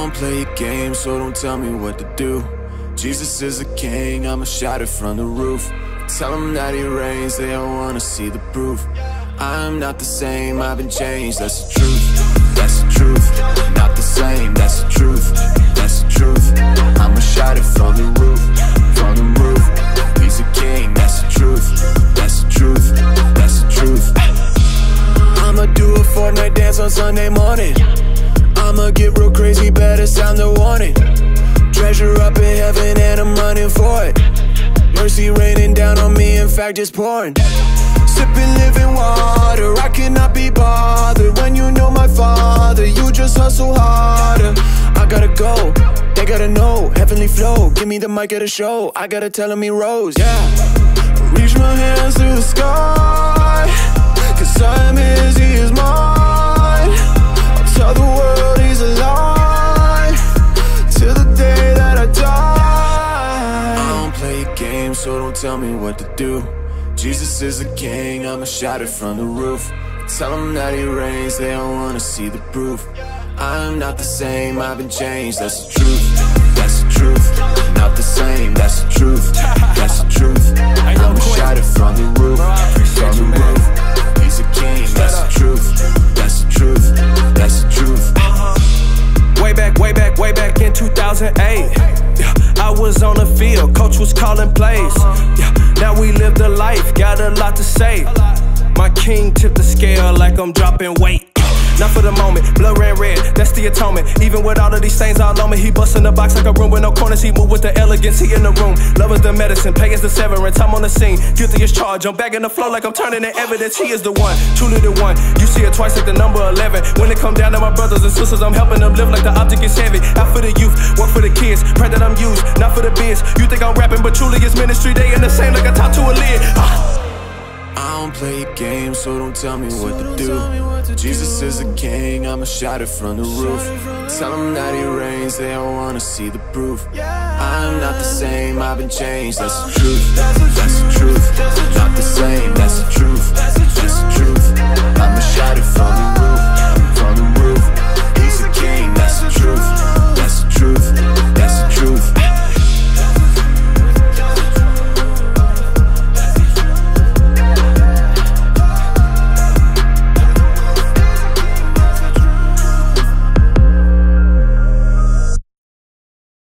don't play games, so don't tell me what to do. Jesus is a king, I'ma shout it from the roof. Tell him that he reigns, they all wanna see the proof. I'm not the same, I've been changed, that's the truth. That's the truth. Not the same, that's the truth. That's the truth. I'ma shout it from the roof. From the roof. He's a king, that's the truth. That's the truth. That's the truth. I'ma do a Fortnite dance on Sunday morning. I'ma get real crazy, better sound the warning. Treasure up in heaven and I'm running for it. Mercy raining down on me, in fact, it's pouring. Sipping living water, I cannot be bothered when you know my father. You just hustle harder. I gotta go, they gotta know. Heavenly flow, give me the mic at a show. I gotta tell him he rose, yeah. Reach my hands to the sky, tell me what to do. Jesus is a king, I'ma shout it from the roof. Tell him that he reigns, they don't wanna see the proof. I'm not the same, I've been changed. That's the truth. Coach was calling plays. Yeah, now we live the life, got a lot to say. My king tipped the scale like I'm dropping weight. Not for the moment, blood ran red, that's the atonement. Even with all of these stains all on me, he bustin' the box like a room with no corners. He move with the elegance, he in the room. Love is the medicine, pay is the severance. I'm on the scene, guilty as charged. I'm back in the flow like I'm turning the evidence. He is the one, truly the one. You see it twice at the number 11. When it come down to my brothers and sisters, I'm helping them live like the object is heavy. Out for the youth, work for the kids. Pray that I'm used, not for the biz. You think I'm rapping, but truly it's ministry. They in the same like I talk to a lid. Ah. Don't play games, so don't tell me what to do. Jesus is a king, I'ma shout it from the roof. Tell him that he reigns, they all wanna see the proof. I'm not the same, I've been changed, that's the uh, truth. That's the truth. Not the same, that's the truth. That's the truth. I'ma shout it from the roof.